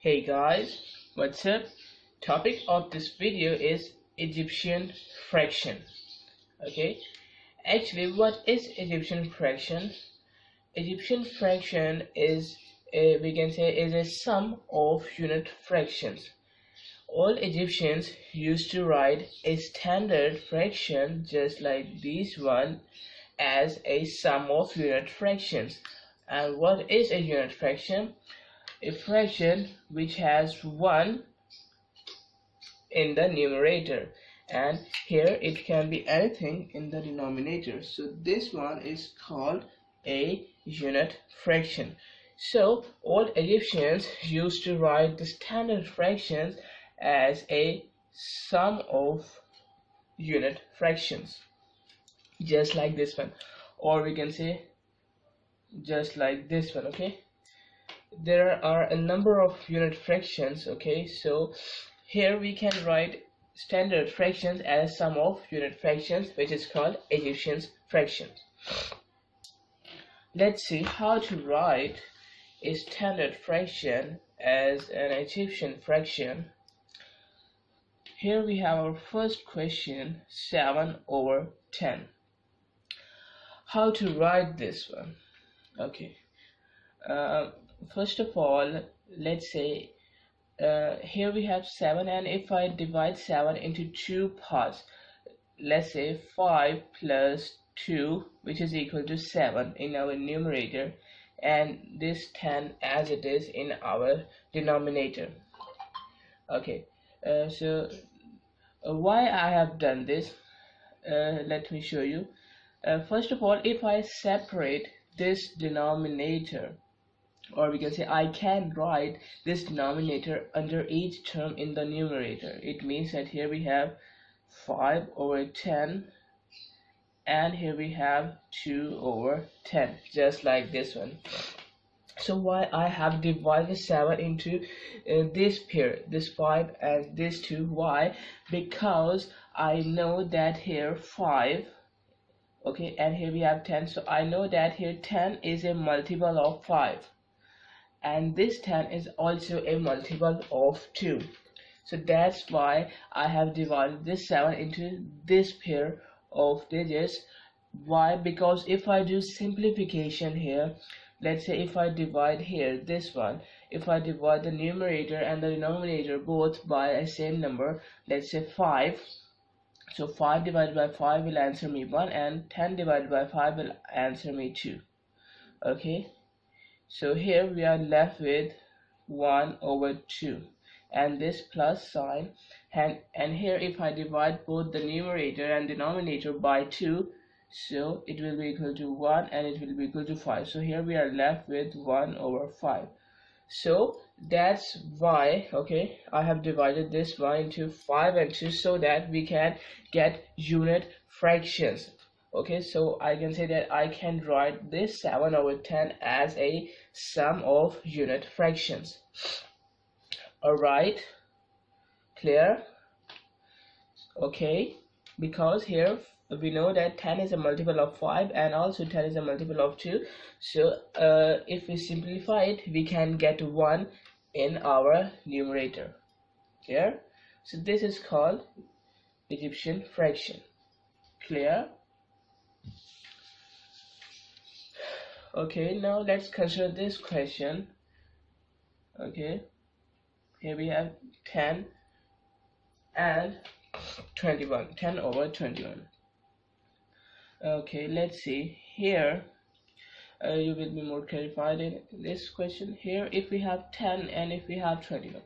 Hey guys, what's up? Topic of this video is Egyptian fraction. Okay, actually, what is Egyptian fraction? Egyptian fraction is a, we can say is a sum of unit fractions. All Egyptians used to write a standard fraction just like this one as a sum of unit fractions. And what is a unit fraction? A fraction which has 1 in the numerator. And here it can be anything in the denominator. So this one is called a unit fraction. So all Egyptians used to write the standard fractions as a sum of unit fractions. Just like this one. Or we can say just like this one okay there are a number of unit fractions okay? So here we can write standard fractions as sum of unit fractions which is called Egyptian fractions let's see how to write a standard fraction as an Egyptian fraction. Here we have our first question 7 over 10 how to write this one? Okay. Uh, first of all let's say uh, here we have 7 and if I divide 7 into two parts let's say 5 plus 2 which is equal to 7 in our numerator and this 10 as it is in our denominator. Okay uh, so uh, why I have done this? Uh, let me show you. Uh, first of all if I separate this denominator or we can say I can write this denominator under each term in the numerator. It means that here we have 5 over 10 and here we have 2 over 10 just like this one. So why I have divided 7 into uh, this pair this 5 and this 2 why? Because I know that here 5 okay and here we have 10 so I know that here 10 is a multiple of 5 and this 10 is also a multiple of 2 so that's why I have divided this 7 into this pair of digits. Why? Because if I do simplification here let's say if I divide here this one if I divide the numerator and the denominator both by a same number let's say 5 so 5 divided by 5 will answer me 1 and 10 divided by 5 will answer me 2 okay so here we are left with 1 over 2 and this plus sign and, and here if I divide both the numerator and denominator by 2 so it will be equal to 1 and it will be equal to 5 so here we are left with 1 over 5 so that's why okay I have divided this one into 5 and 2 so that we can get unit fractions okay so I can say that I can write this 7 over 10 as a sum of unit fractions. Alright clear? Okay because here we know that 10 is a multiple of 5 and also 10 is a multiple of 2 so uh, if we simplify it we can get 1 in our numerator. Here so this is called Egyptian fraction. Clear okay now let's consider this question. Okay here we have 10 and 21 10 over 21 okay let's see. Here uh, you will be more clarified in this question. Here if we have 10 and if we have 21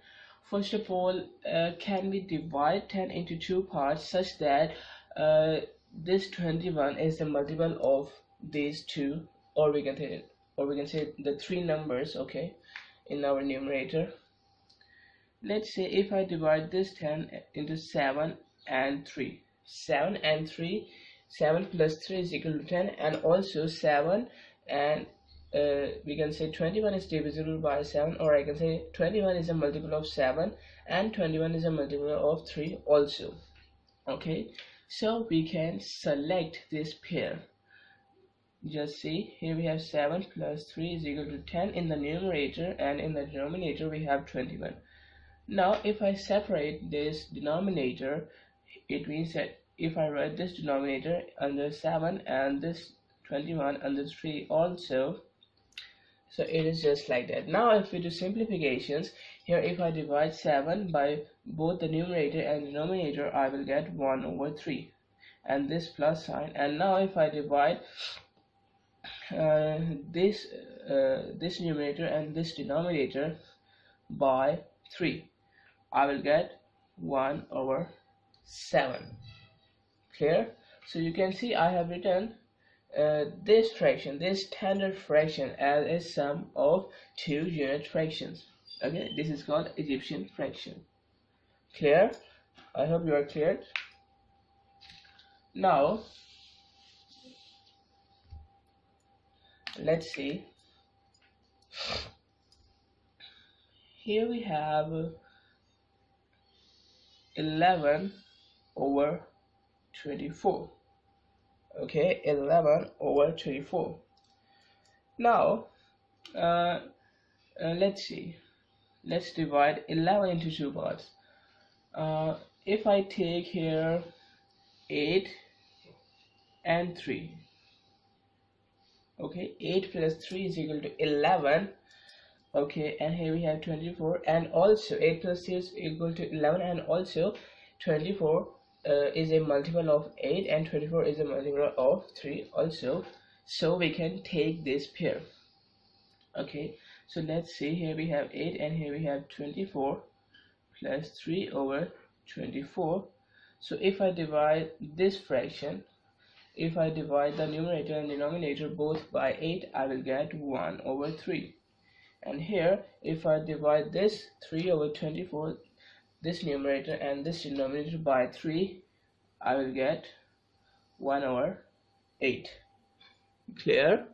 first of all uh, can we divide 10 into two parts such that uh, this 21 is the multiple of these two or we can say or we can say the three numbers okay in our numerator. Let's say if I divide this 10 into 7 and 3 7 and 3 7 plus 3 is equal to 10 and also 7 and uh, we can say 21 is divisible by 7 or I can say 21 is a multiple of 7 and 21 is a multiple of 3 also okay. So we can select this pair just see here we have 7 plus 3 is equal to 10 in the numerator and in the denominator we have 21 now if I separate this denominator it means that if I write this denominator under 7 and this 21 under 3 also so it is just like that. Now if we do simplifications here if I divide 7 by both the numerator and denominator I will get 1 over 3 and this plus sign. And now if I divide uh, this uh, this numerator and this denominator by 3 I will get 1 over 7 clear? So you can see I have written uh, this fraction this standard fraction as a sum of two unit fractions. Okay this is called Egyptian fraction. Clear? I hope you are clear now let's see. Here we have 11 over 24 okay 11 over 24 now uh, uh, let's see. Let's divide 11 into two parts. Uh, if I take here 8 and 3 okay 8 plus 3 is equal to 11 okay and here we have 24 and also 8 plus 3 is equal to 11 and also 24 uh, is a multiple of 8 and 24 is a multiple of 3 also. So we can take this pair. Okay so let's see here we have 8 and here we have 24 plus 3 over 24 so if I divide this fraction if I divide the numerator and denominator both by 8 I will get 1 over 3 and here if I divide this 3 over 24 this numerator and this denominator by 3 I will get 1 over 8 clear?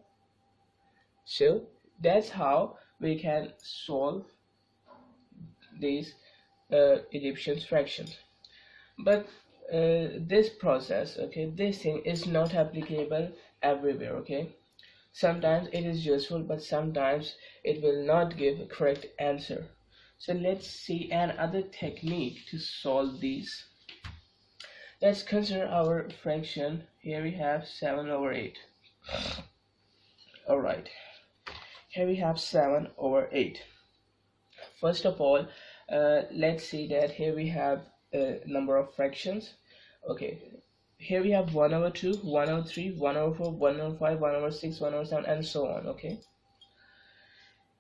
So that's how we can solve these uh, Egyptian fractions. But uh, this process okay this thing is not applicable everywhere okay? Sometimes it is useful but sometimes it will not give a correct answer. So let's see another technique to solve these. Let's consider our fraction. Here we have 7 over 8 all right. Here we have 7 over 8 first of all uh, let's see that here we have a number of fractions okay here we have 1 over 2 1 over 3 1 over 4 1 over 5 1 over 6 1 over 7 and so on okay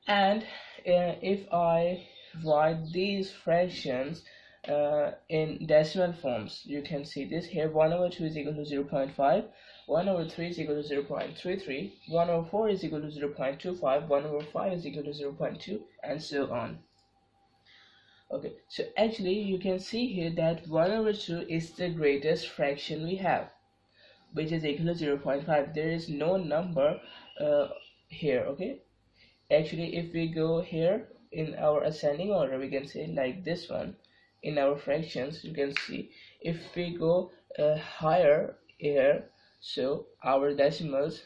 and uh, if I write these fractions uh, in decimal forms you can see this here 1 over 2 is equal to 0 0.5 1 over 3 is equal to 0 0.33 1 over 4 is equal to 0 0.25 1 over 5 is equal to 0 0.2 and so on okay so actually you can see here that 1 over 2 is the greatest fraction we have which is equal to 0 0.5 there is no number uh, here okay? Actually if we go here in our ascending order we can say like this one. In our fractions you can see if we go uh, higher here so our decimals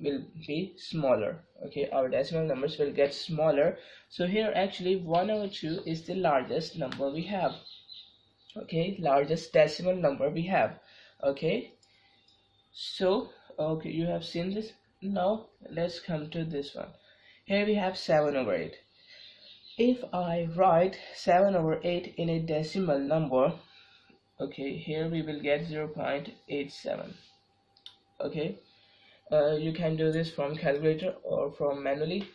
will be smaller. Okay our decimal numbers will get smaller. So here actually 1 over 2 is the largest number we have. Okay largest decimal number we have. Okay so okay you have seen this? Now let's come to this one. Here we have 7 over 8 if I write 7 over 8 in a decimal number okay here we will get 0 0.87 okay uh, you can do this from calculator or from manually.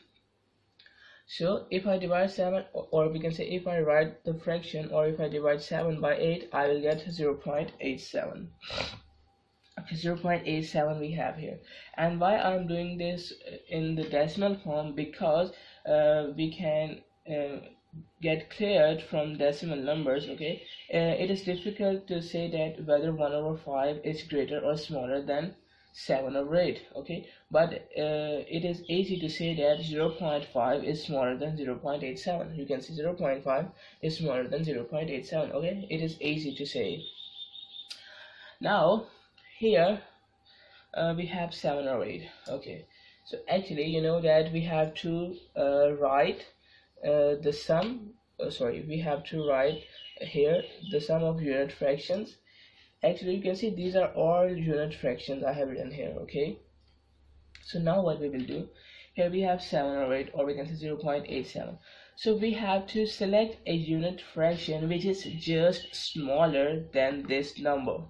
So if I divide 7 or we can say if I write the fraction or if I divide 7 by 8 I will get 0 0.87 okay 0 0.87 we have here. And why I'm doing this in the decimal form? Because uh, we can uh, get cleared from decimal numbers okay? Uh, it is difficult to say that whether 1 over 5 is greater or smaller than 7 over 8 okay? But uh, it is easy to say that 0.5 is smaller than 0.87 you can see 0.5 is smaller than 0.87 okay? It is easy to say. Now here uh, we have 7 or 8 okay? So actually you know that we have to uh, write uh, the sum uh, sorry we have to write here the sum of unit fractions actually you can see these are all unit fractions I have written here okay? So now what we will do? Here we have 7 or 8 or we can say 0 0.87 so we have to select a unit fraction which is just smaller than this number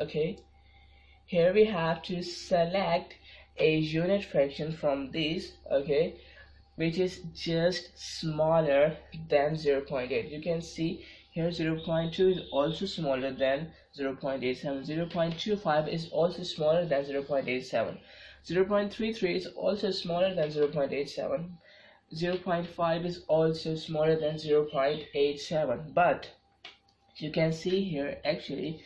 okay? Here we have to select a unit fraction from this okay? Which is just smaller than 0.8 you can see here 0.2 is also smaller than 0.87 0.25 is also smaller than 0.87 0.33 is also smaller than 0.87 0.5 is also smaller than 0.87 but you can see here actually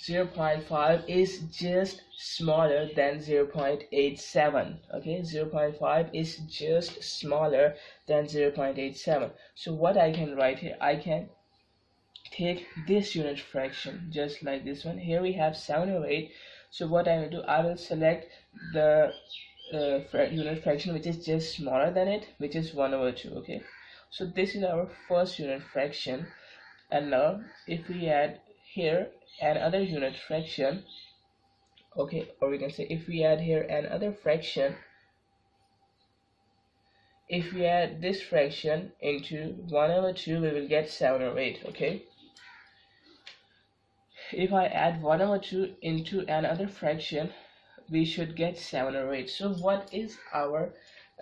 0.5 is just smaller than 0.87 okay 0.5 is just smaller than 0.87 so what I can write here I can take this unit fraction just like this one. Here we have 7 or 8 so what I will do I will select the uh, unit fraction which is just smaller than it which is 1 over 2 okay? So this is our first unit fraction. And now if we add here another unit fraction okay? Or we can say if we add here another fraction if we add this fraction into 1 over 2 we will get 7 or 8 okay if I add 1 over 2 into another fraction we should get 7 over 8 so what is our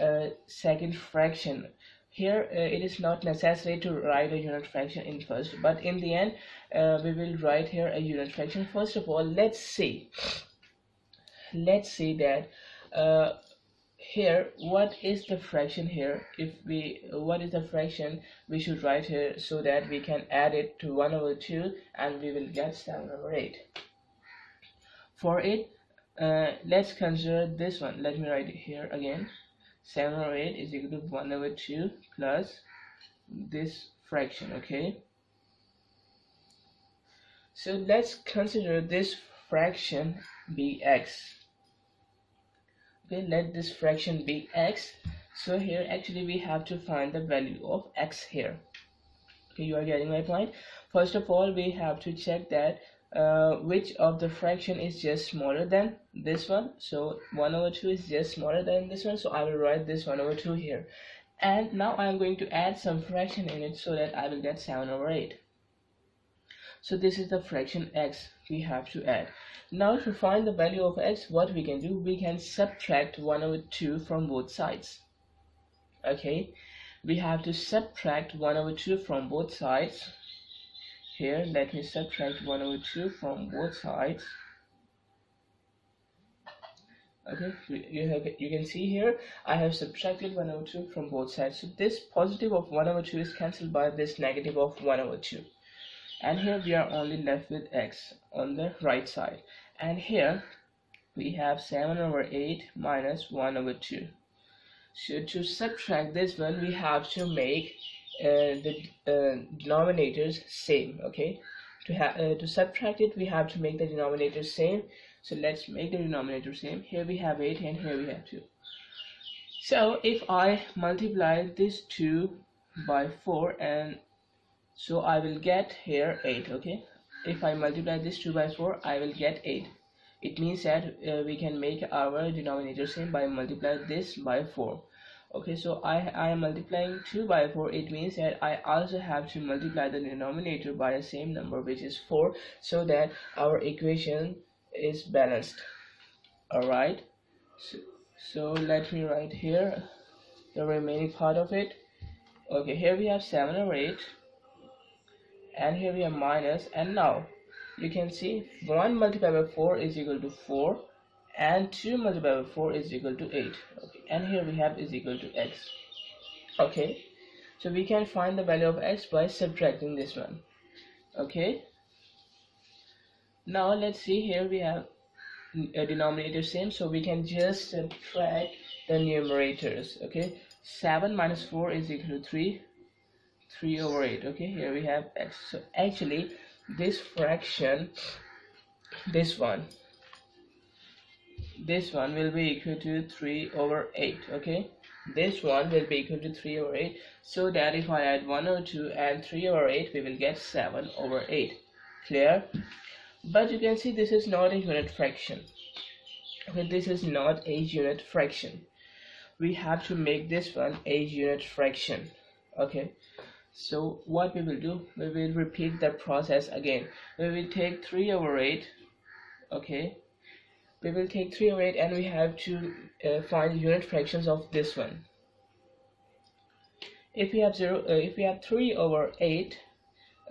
uh, second fraction? Here uh, it is not necessary to write a unit fraction in first but in the end uh, we will write here a unit fraction. First of all let's see. Let's see that uh, here what is the fraction here? If we what is the fraction we should write here so that we can add it to 1 over 2 and we will get 7 over 8 for it uh, let's consider this one. Let me write it here again. 7 over 8 is equal to 1 over 2 plus this fraction okay? So let's consider this fraction be x okay let this fraction be x. So here actually we have to find the value of x here. Okay you are getting my point? First of all we have to check that uh, which of the fraction is just smaller than this one. So 1 over 2 is just smaller than this one so I will write this 1 over 2 here. And now I am going to add some fraction in it so that I will get 7 over 8 so this is the fraction x we have to add. Now to find the value of x what we can do we can subtract 1 over 2 from both sides. Okay? We have to subtract 1 over 2 from both sides. Here let me subtract 1 over 2 from both sides. Okay? You have you can see here I have subtracted 1 over 2 from both sides. So this positive of 1 over 2 is cancelled by this negative of 1 over 2 and here we are only left with x on the right side. And here we have 7 over 8 minus 1 over 2 so to subtract this one we have to make uh, the uh, denominators same okay? To have uh, to subtract it we have to make the denominator same. So let's make the denominator same. Here we have 8 and here we have 2 so if I multiply this 2 by 4 and so I will get here 8 okay? If I multiply this 2 by 4 I will get 8 it means that uh, we can make our denominator same by multiply this by 4 okay so I, I am multiplying 2 by 4 it means that I also have to multiply the denominator by the same number which is 4 so that our equation is balanced. Alright? So, so let me write here the remaining part of it. Okay here we have 7 or 8 and here we have minus and now you can see 1 multiplied by 4 is equal to 4 and 2 multiplied by 4 is equal to 8 okay and here we have is equal to x. Okay so we can find the value of x by subtracting this one. Okay now let's see here we have a denominator same so we can just subtract the numerators. Okay 7 minus 4 is equal to 3 3 over 8 okay here we have x so actually this fraction this one this one will be equal to 3 over 8 okay this one will be equal to 3 over 8 so that if I add 1 over 2 and 3 over 8 we will get 7 over 8 clear? But you can see this is not a unit fraction. Okay this is not a unit fraction. We have to make this one a unit fraction. Okay so what we will do we will repeat the process again. We will take 3 over 8 okay? We will take 3 over 8 and we have to uh, find unit fractions of this one. If we have 0 uh, if we have 3 over 8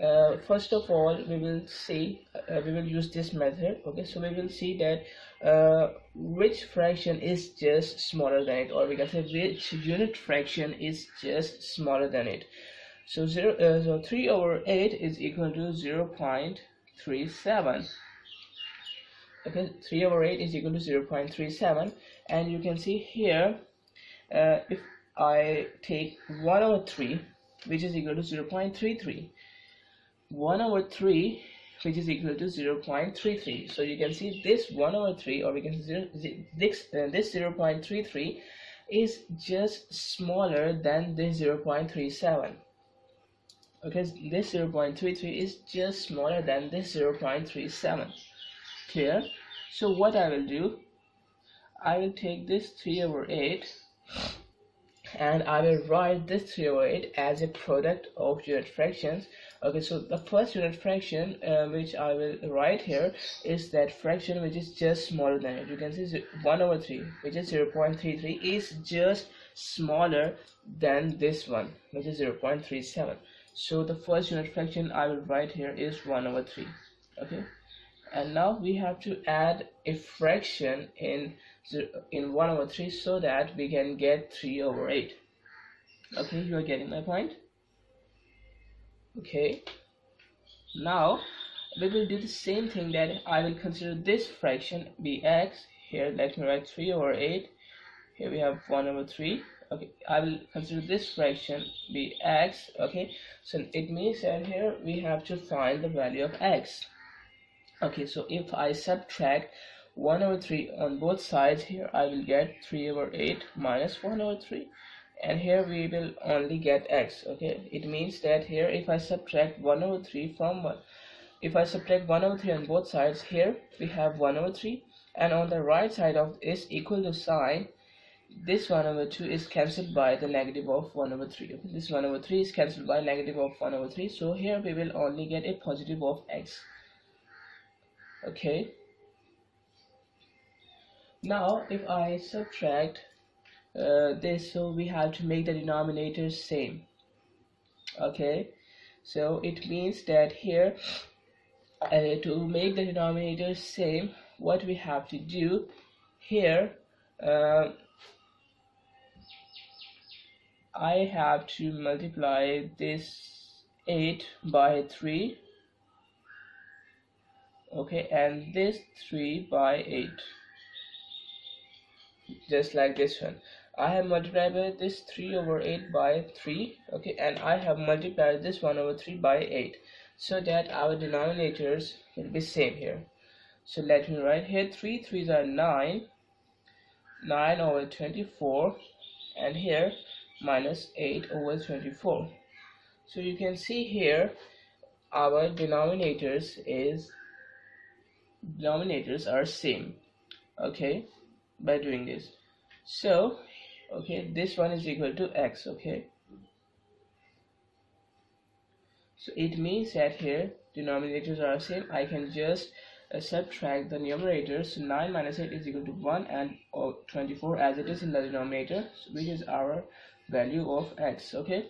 uh, first of all we will see uh, we will use this method okay? So we will see that uh, which fraction is just smaller than it or we can say which unit fraction is just smaller than it so 0 uh, so 3 over 8 is equal to 0 0.37 okay 3 over 8 is equal to 0 0.37 and you can see here uh, if I take 1 over 3 which is equal to 0 0.33 1 over 3 which is equal to 0 0.33 so you can see this 1 over 3 or we can see this, uh, this 0 0.33 is just smaller than this 0 0.37 okay this 0 0.33 is just smaller than this 0.37 clear? So what I will do I will take this 3 over 8 and I will write this 3 over 8 as a product of unit fractions. Okay so the first unit fraction uh, which I will write here is that fraction which is just smaller than it. You can see 1 over 3 which is 0.33 is just smaller than this one which is 0.37 so the first unit fraction I will write here is 1 over 3 okay? And now we have to add a fraction in in 1 over 3 so that we can get 3 over 8 okay you are getting my point? Okay. Now we will do the same thing that I will consider this fraction be x. Here let me write 3 over 8 here we have 1 over 3 okay I will consider this fraction be x okay? So it means that here we have to find the value of x. Okay so if I subtract 1 over 3 on both sides here I will get 3 over 8 minus 1 over 3 and here we will only get x okay? It means that here if I subtract 1 over 3 from 1 if I subtract 1 over 3 on both sides here we have 1 over 3 and on the right side of this equal to sign this 1 over 2 is cancelled by the negative of 1 over 3 okay? this 1 over 3 is cancelled by negative of 1 over 3 so here we will only get a positive of x. Okay. Now if I subtract uh, this so we have to make the denominators same. Okay. So it means that here uh, to make the denominators same what we have to do here uh, I have to multiply this 8 by 3 okay and this 3 by 8 just like this one. I have multiplied this 3 over 8 by 3 okay and I have multiplied this 1 over 3 by 8 so that our denominators will be same here. So let me write here 3 3s are 9 9 over 24 and here minus 8 over 24 so you can see here our denominators is denominators are same okay by doing this. So okay this one is equal to x okay. So it means that here denominators are same. I can just uh, subtract the numerators so 9 minus 8 is equal to 1 and uh, 24 as it is in the denominator. Which is our value of x okay?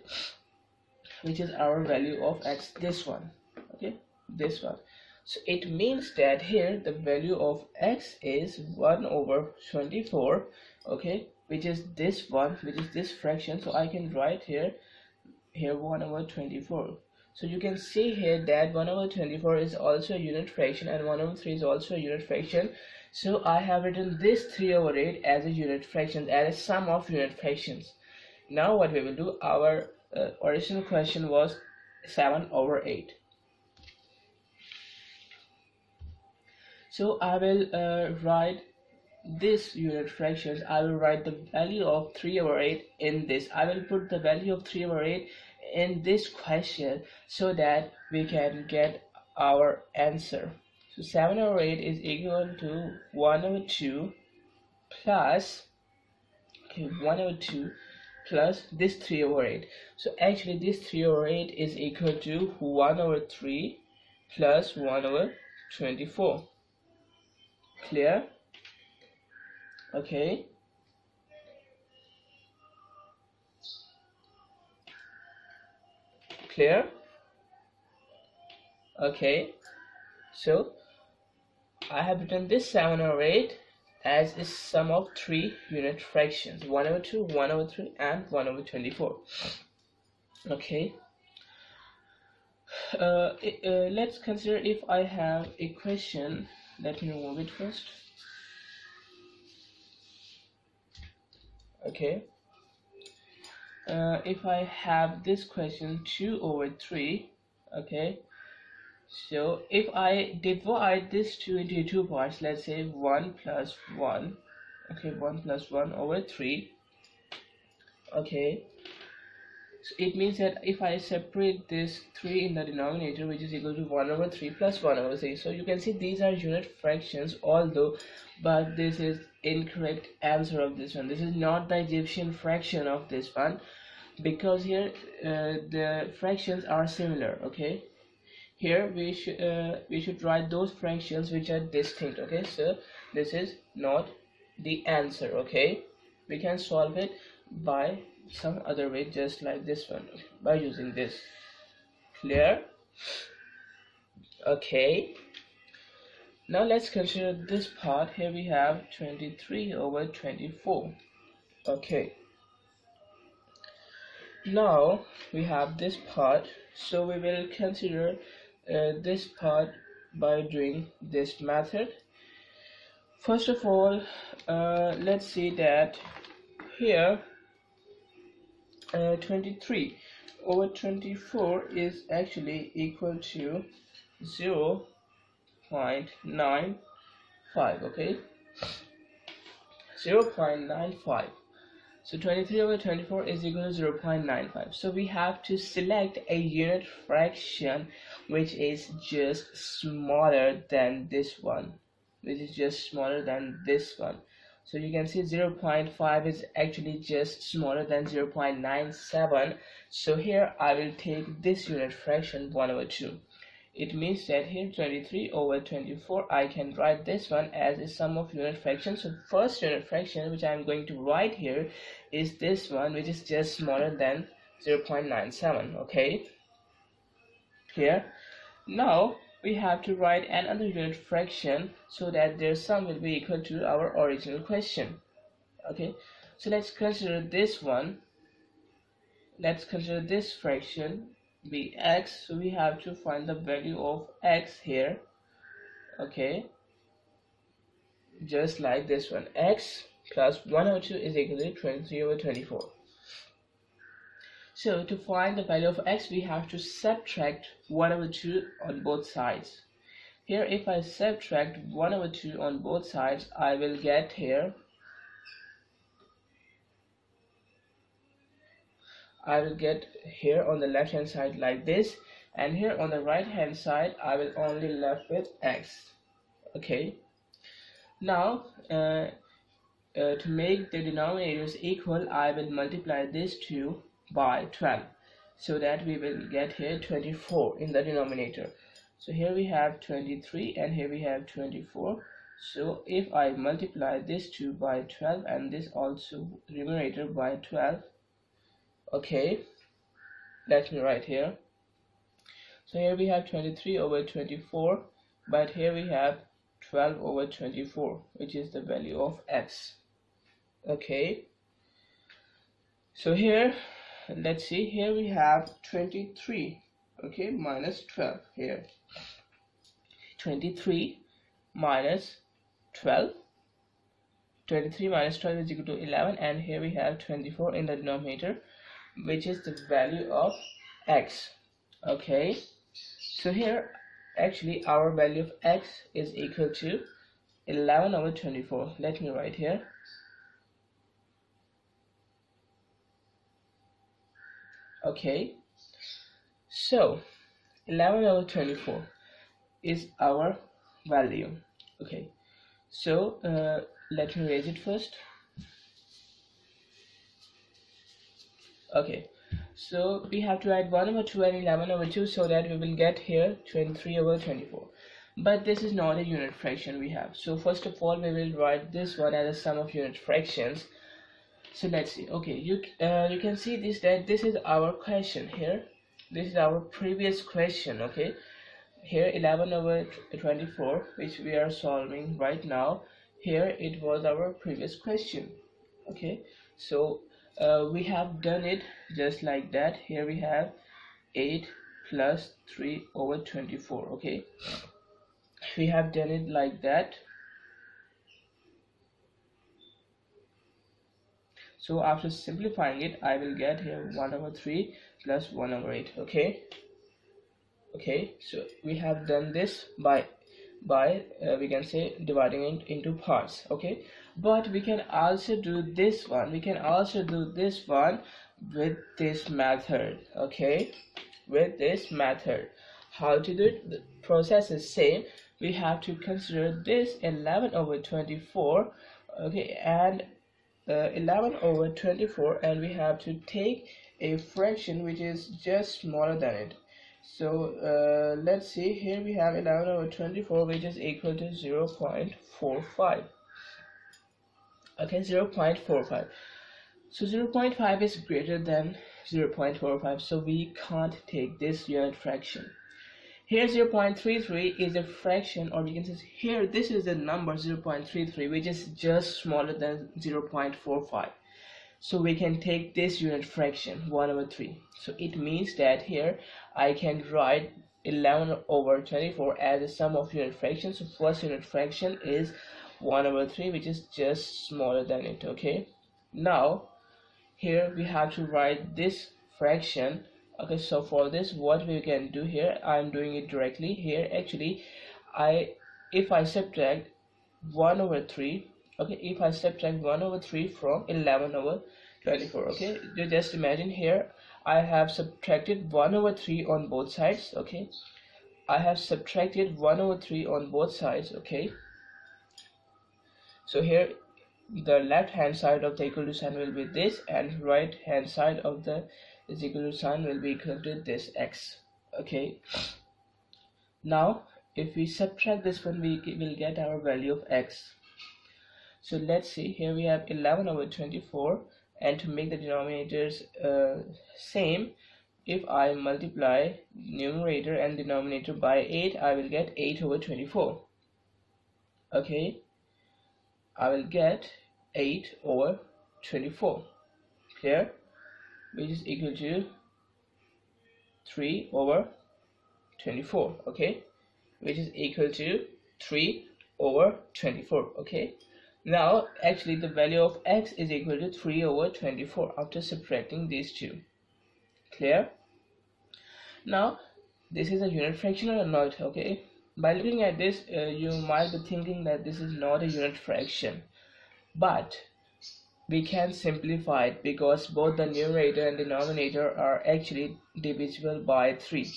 Which is our value of x this one okay? This one. So it means that here the value of x is 1 over 24 okay? Which is this one which is this fraction. So I can write here here 1 over 24 so you can see here that 1 over 24 is also a unit fraction and 1 over 3 is also a unit fraction. So I have written this 3 over 8 as a unit fraction as a sum of unit fractions now what we will do our uh, original question was 7 over 8 so I will uh, write this unit fractions. I will write the value of 3 over 8 in this. I will put the value of 3 over 8 in this question so that we can get our answer. So 7 over 8 is equal to 1 over 2 plus okay 1 over 2 plus this 3 over 8 so actually this 3 over 8 is equal to 1 over 3 plus 1 over 24 clear? Okay. Clear? Okay. So I have written this 7 over 8 as a sum of three unit fractions 1 over 2 1 over 3 and 1 over 24 okay. Uh, uh, let's consider if I have a question. Let me remove it first. Okay. Uh, if I have this question 2 over 3 okay so if I divide this 2 into two parts let's say 1 plus 1 okay 1 plus 1 over 3 okay. So it means that if I separate this 3 in the denominator which is equal to 1 over 3 plus 1 over 3 so you can see these are unit fractions although but this is incorrect answer of this one. This is not the Egyptian fraction of this one because here uh, the fractions are similar okay here we should uh, we should write those fractions which are distinct okay? So this is not the answer okay? We can solve it by some other way just like this one by using this. Clear? Okay. Now let's consider this part. Here we have 23 over 24 okay. Now we have this part. So we will consider this part by doing this method. First of all uh, let's see that here uh, 23 over 24 is actually equal to 0 0.95 okay? 0 0.95 so 23 over 24 is equal to 0 0.95 so we have to select a unit fraction which is just smaller than this one. Which is just smaller than this one. So you can see 0.5 is actually just smaller than 0.97 so here I will take this unit fraction 1 over 2 it means that here 23 over 24 I can write this one as a sum of unit fractions so first unit fraction which I am going to write here is this one which is just smaller than 0.97 okay? Here. Now we have to write another unit fraction so that their sum will be equal to our original question okay? So let's consider this one. Let's consider this fraction be x so we have to find the value of x here okay just like this one x plus 1 over 2 is equal to 23 over 24 so to find the value of x, we have to subtract 1 over 2 on both sides. Here if I subtract 1 over 2 on both sides, I will get here I will get here on the left hand side like this and here on the right hand side I will only left with x. Okay. Now uh, uh, to make the denominators equal I will multiply this two by 12 so that we will get here 24 in the denominator. So here we have 23 and here we have 24 so if I multiply this 2 by 12 and this also numerator by 12 okay. Let me write here. So here we have 23 over 24 but here we have 12 over 24 which is the value of x. Okay. So here let's see here we have 23 okay minus 12 here. 23 minus 12 23 minus 12 is equal to 11 and here we have 24 in the denominator which is the value of x. Okay. So here actually our value of x is equal to 11 over 24 let me write here. Okay. So 11 over 24 is our value. Okay. So uh, let me raise it first okay. So we have to add 1 over 2 and 11 over 2 so that we will get here 23 over 24 but this is not a unit fraction we have. So first of all we will write this one as a sum of unit fractions. So let's see. Okay. You uh, you can see this that this is our question here. This is our previous question. Okay. Here 11 over 24 which we are solving right now. Here it was our previous question. Okay. So uh, we have done it just like that. Here we have 8 plus 3 over 24 okay? We have done it like that. So after simplifying it I will get here 1 over 3 plus 1 over 8 okay? Okay so we have done this by by uh, we can say dividing it into parts okay but we can also do this one. We can also do this one with this method okay? With this method. How to do it? The process is same. We have to consider this 11 over 24 okay? And uh, 11 over 24 and we have to take a fraction which is just smaller than it. So uh, let's see. Here we have 11 over 24 which is equal to 0 0.45 okay 0 0.45 so 0 0.5 is greater than 0 0.45 so we can't take this unit fraction. Here 0.33 is a fraction or we can say here this is the number 0.33 which is just smaller than 0.45 so we can take this unit fraction 1 over 3 so it means that here I can write 11 over 24 as a sum of unit fractions. So first unit fraction is 1 over 3 which is just smaller than it okay? Now here we have to write this fraction. Okay so for this what we can do here I'm doing it directly here. Actually I if I subtract 1 over 3 okay if I subtract 1 over 3 from 11 over 24 okay? You just imagine here I have subtracted 1 over 3 on both sides okay? I have subtracted 1 over 3 on both sides okay so here the left hand side of the equal to sign will be this and right hand side of the is equal to sign will be equal to this x okay? Now if we subtract this one we will get our value of x. So let's see here we have 11 over 24 and to make the denominators uh, same if I multiply numerator and denominator by 8 I will get 8 over 24 okay I will get 8 over 24 clear? Which is equal to 3 over 24 okay? Which is equal to 3 over 24 okay? Now actually the value of x is equal to 3 over 24 after subtracting these two. Clear? Now this is a unit fraction or not okay by looking at this uh, you might be thinking that this is not a unit fraction. But we can simplify it because both the numerator and denominator are actually divisible by 3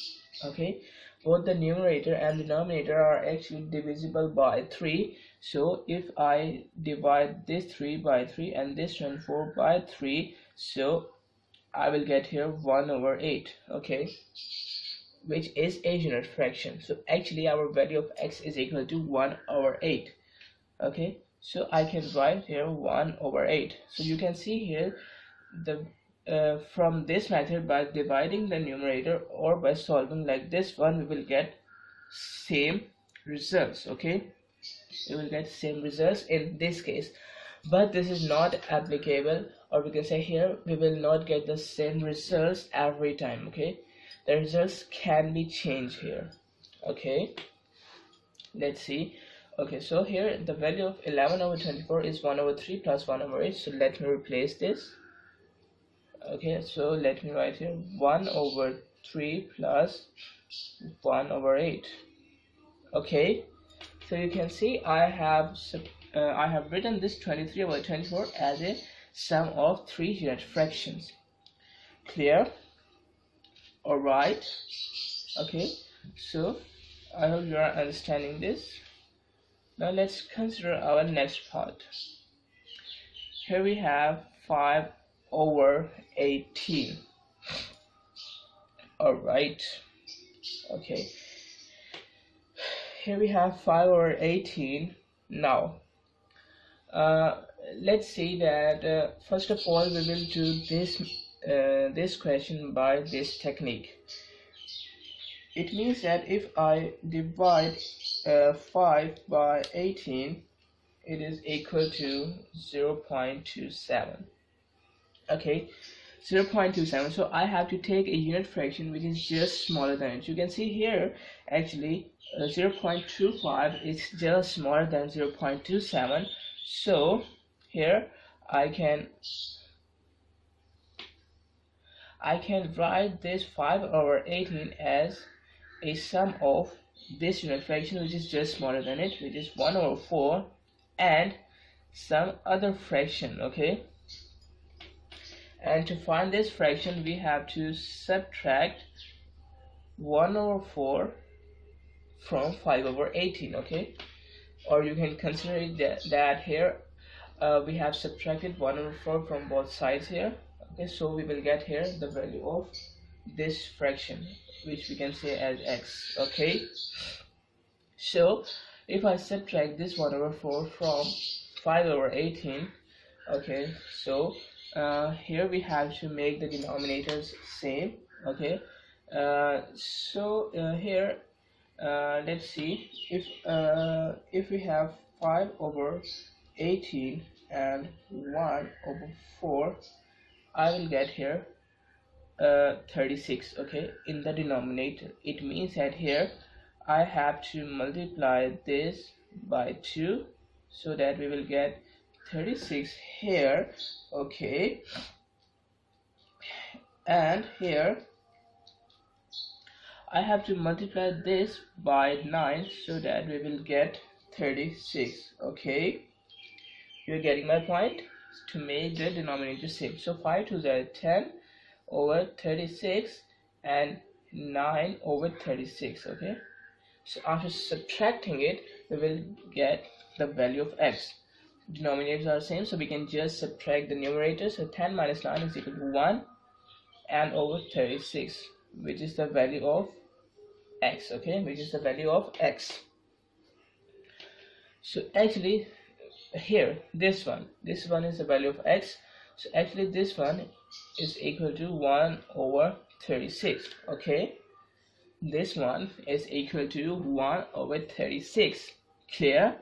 okay? Both the numerator and denominator are actually divisible by 3 so if I divide this 3 by 3 and this 24 by 3 so I will get here 1 over 8 okay which is a unit fraction. So actually our value of x is equal to 1 over 8 okay? So I can write here 1 over 8 so you can see here the uh, from this method by dividing the numerator or by solving like this one we will get same results. Okay? We will get same results in this case. But this is not applicable or we can say here we will not get the same results every time. Okay the results can be changed here. Okay. Let's see. Okay so here the value of 11 over 24 is 1 over 3 plus 1 over 8 so let me replace this. Okay so let me write here 1 over 3 plus 1 over 8 okay. So you can see I have uh, I have written this 23 over 24 as a sum of three unit fractions. Clear all right okay. So I hope you are understanding this. Now let's consider our next part. Here we have 5 over 18 all right okay. Here we have 5 over 18 now uh, let's see that uh, first of all we will do this uh, this question by this technique. It means that if I divide uh, 5 by 18 it is equal to 0 0.27 okay 0 0.27 so I have to take a unit fraction which is just smaller than it. You can see here actually uh, 0 0.25 is just smaller than 0 0.27 so here I can I can write this 5 over 18 as a sum of this unit fraction which is just smaller than it which is 1 over 4 and some other fraction okay? And to find this fraction we have to subtract 1 over 4 from 5 over 18 okay? Or you can consider that, that here uh, we have subtracted 1 over 4 from both sides here okay so we will get here the value of this fraction which we can say as x okay? So if I subtract this 1 over 4 from 5 over 18 okay so uh, here we have to make the denominators same okay? Uh, so uh, here uh, let's see if uh, if we have 5 over 18 and 1 over 4 I will get here uh, 36 okay? In the denominator it means that here I have to multiply this by 2 so that we will get 36 here okay? And here I have to multiply this by 9 so that we will get 36 okay? You're getting my point to make the denominator same. So 5 to the 10 over 36 and 9 over 36 okay? So after subtracting it we will get the value of x. Denominators are same so we can just subtract the numerator. So 10 minus 9 is equal to 1 and over 36 which is the value of x okay? Which is the value of x. So actually here this one. This one is the value of x. So actually this one is equal to 1 over 36 okay? This one is equal to 1 over 36 clear?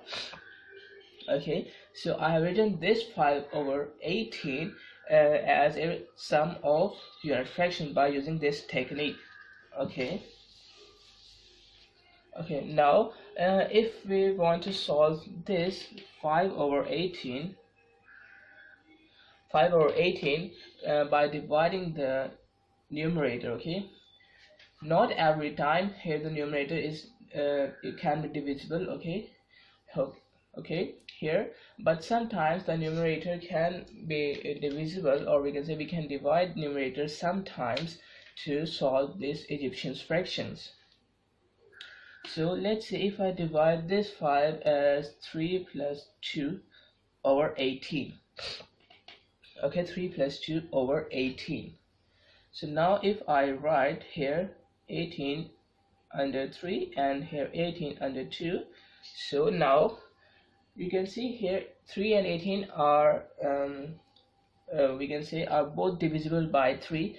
Okay. So I have written this 5 over 18 uh, as a sum of unit fraction by using this technique okay okay now uh, if we want to solve this 5 over 18 5 over 18 uh, by dividing the numerator okay? Not every time here the numerator is uh, it can be divisible okay? Okay here but sometimes the numerator can be divisible or we can say we can divide numerator sometimes to solve these Egyptian fractions so let's say if I divide this 5 as 3 plus 2 over 18 okay 3 plus 2 over 18 so now if I write here 18 under 3 and here 18 under 2 so now you can see here 3 and 18 are um, uh, we can say are both divisible by 3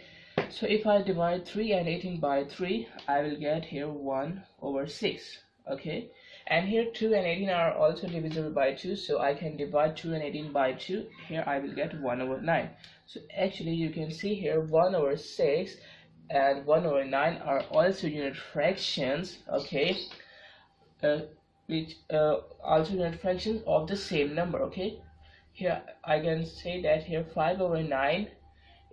so if I divide 3 and 18 by 3 I will get here 1 over 6 okay? And here 2 and 18 are also divisible by 2 so I can divide 2 and 18 by 2 here I will get 1 over 9 so actually you can see here 1 over 6 and 1 over 9 are also unit fractions okay? Uh, which uh, also unit fractions of the same number okay? Here I can say that here 5 over 9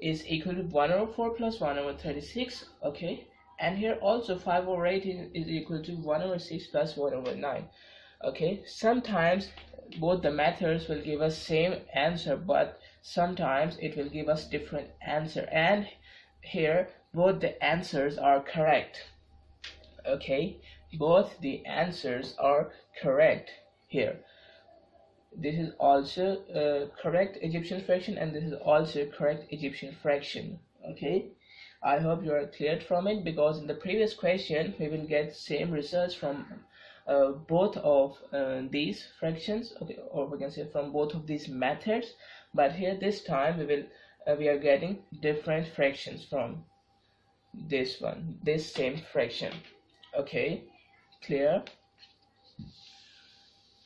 is equal to 1 over 4 plus 1 over 36 okay? And here also 5 over 18 is equal to 1 over 6 plus 1 over 9 okay? Sometimes both the methods will give us same answer but sometimes it will give us different answer. And here both the answers are correct okay? Both the answers are correct here this is also a correct Egyptian fraction and this is also correct Egyptian fraction okay? I hope you are cleared from it because in the previous question we will get same results from uh, both of uh, these fractions okay? Or we can say from both of these methods. But here this time we will uh, we are getting different fractions from this one this same fraction okay? Clear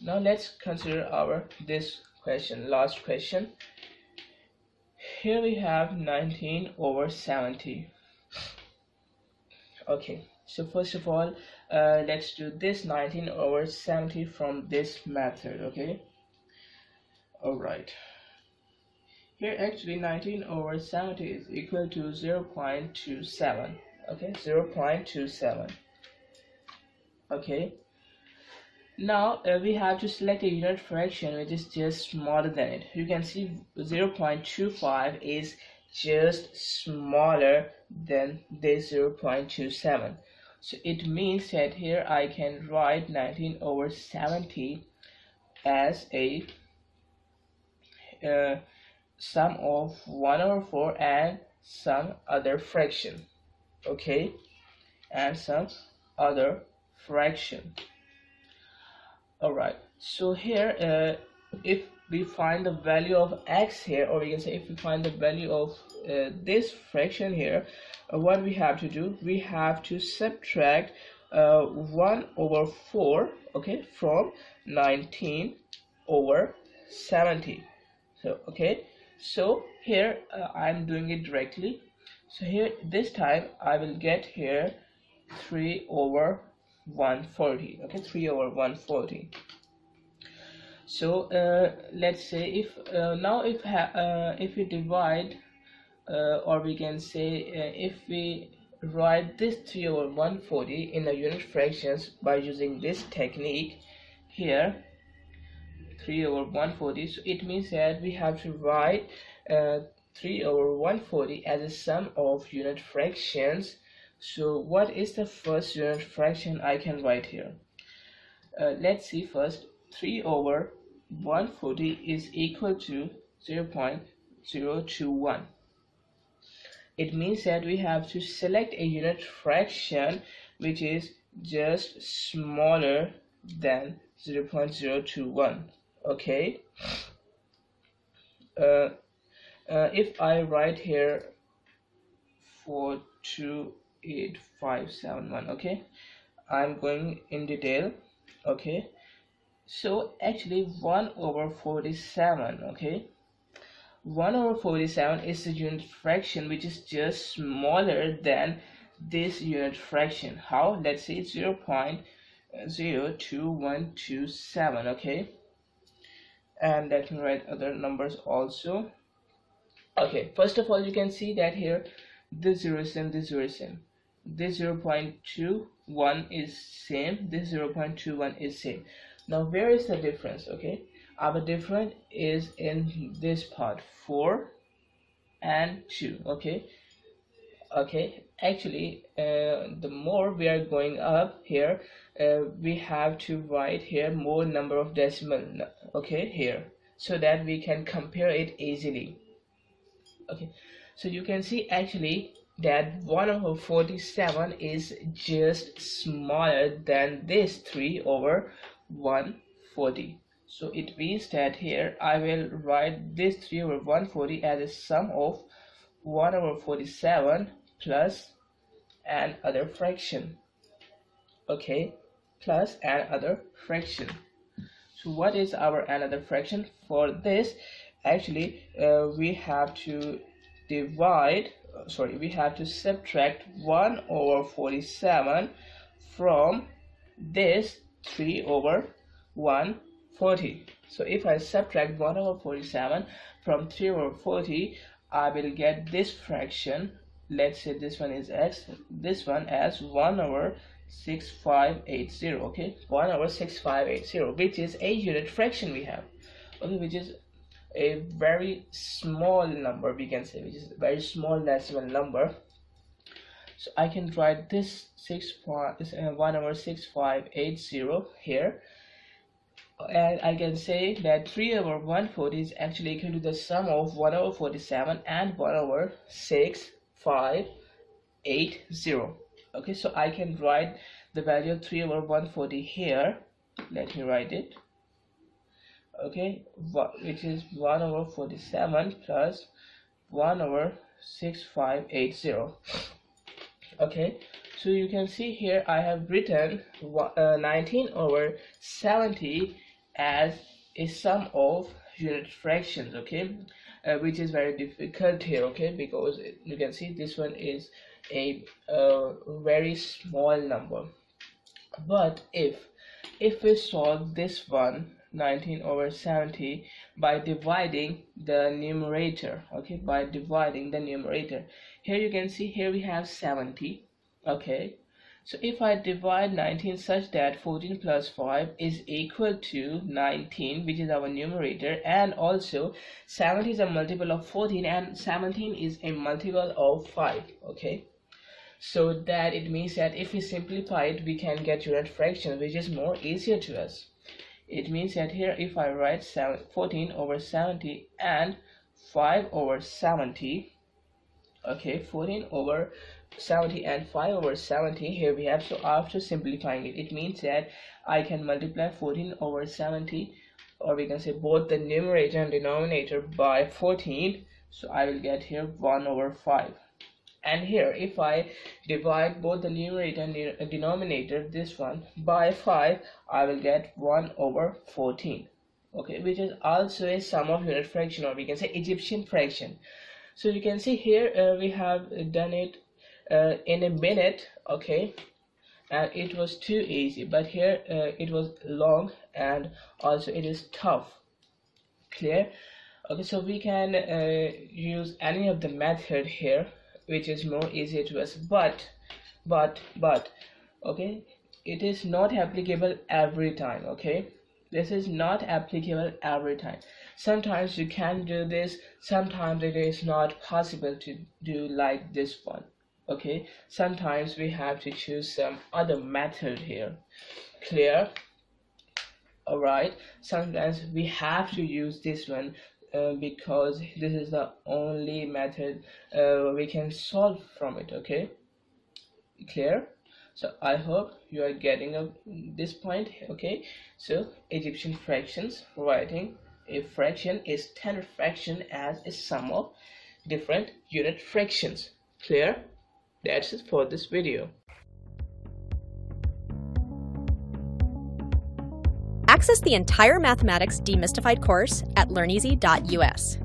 now let's consider our this question last question. Here we have 19 over 70 okay so first of all uh, let's do this 19 over 70 from this method okay? All right. Here actually 19 over 70 is equal to 0 0.27 okay? 0 0.27 okay now uh, we have to select a unit fraction which is just smaller than it. You can see 0.25 is just smaller than this 0.27 so it means that here I can write 19 over 70 as a uh, sum of 1 over 4 and some other fraction. Okay? And some other fraction alright so here uh, if we find the value of x here or we can say if we find the value of uh, this fraction here uh, what we have to do we have to subtract uh, 1 over 4 okay from 19 over 70 so okay. So here uh, I'm doing it directly. So here this time I will get here 3 over 140 okay 3 over 140 so uh, let's say if uh, now if uh, if we divide uh, or we can say uh, if we write this 3 over 140 in the unit fractions by using this technique here 3 over 140 so it means that we have to write uh, 3 over 140 as a sum of unit fractions so what is the first unit fraction I can write here? Uh, let's see first. 3 over 140 is equal to 0 0.021 it means that we have to select a unit fraction which is just smaller than 0 0.021 okay? Uh, uh, if I write here 4 2 8571 okay? I'm going in detail okay? So actually 1 over 47 okay? 1 over 47 is the unit fraction which is just smaller than this unit fraction. How? Let's say 0 0.02127 okay? And let me write other numbers also. Okay first of all you can see that here this zero is same this zero is same this 0.21 is same this 0.21 is same. Now where is the difference okay? Our difference is in this part 4 and 2 okay? Okay actually uh, the more we are going up here uh, we have to write here more number of decimal okay here so that we can compare it easily. Okay so you can see actually that 1 over 47 is just smaller than this 3 over 140 so it means that here I will write this 3 over 140 as a sum of 1 over 47 plus an other fraction. Okay plus an other fraction. So what is our another fraction? For this actually uh, we have to divide sorry we have to subtract 1 over 47 from this 3 over 140 so if I subtract 1 over 47 from 3 over 40 I will get this fraction. Let's say this one is x this one as 1 over 6580 okay? 1 over 6580 which is a unit fraction we have okay? Which is a very small number we can say which is a very small decimal number. So I can write this 6 uh, 1 over 6580 here. And I can say that 3 over 140 is actually equal to the sum of 1 over 47 and 1 over 6580 okay so I can write the value of 3 over 140 here. Let me write it okay which is 1 over 47 plus 1 over 6580 okay so you can see here I have written uh, 19 over 70 as a sum of unit fractions okay uh, which is very difficult here okay because you can see this one is a uh, very small number. But if if we solve this one 19 over 70 by dividing the numerator okay by dividing the numerator. Here you can see here we have 70 okay. So if I divide 19 such that 14 plus 5 is equal to 19 which is our numerator and also 70 is a multiple of 14 and 17 is a multiple of 5 okay. So that it means that if we simplify it we can get unit fraction which is more easier to us it means that here if I write 14 over 70 and 5 over 70 okay 14 over 70 and 5 over 70 here we have so after simplifying it it means that I can multiply 14 over 70 or we can say both the numerator and denominator by 14 so I will get here 1 over 5 and here if I divide both the numerator and denominator this one by 5 I will get 1 over 14 okay which is also a sum of unit fraction or we can say Egyptian fraction. So you can see here uh, we have done it uh, in a minute okay? And it was too easy but here uh, it was long and also it is tough. Clear? Okay so we can uh, use any of the method here which is more easier to us. But but but okay? It is not applicable every time okay? This is not applicable every time. Sometimes you can do this sometimes it is not possible to do like this one okay? Sometimes we have to choose some other method here. Clear? Alright? Sometimes we have to use this one uh, because this is the only method uh, we can solve from it okay? Clear? So I hope you are getting this point okay? So Egyptian fractions writing a fraction is standard fraction as a sum of different unit fractions. Clear? That's it for this video Access the entire Mathematics Demystified course at learneasy.us.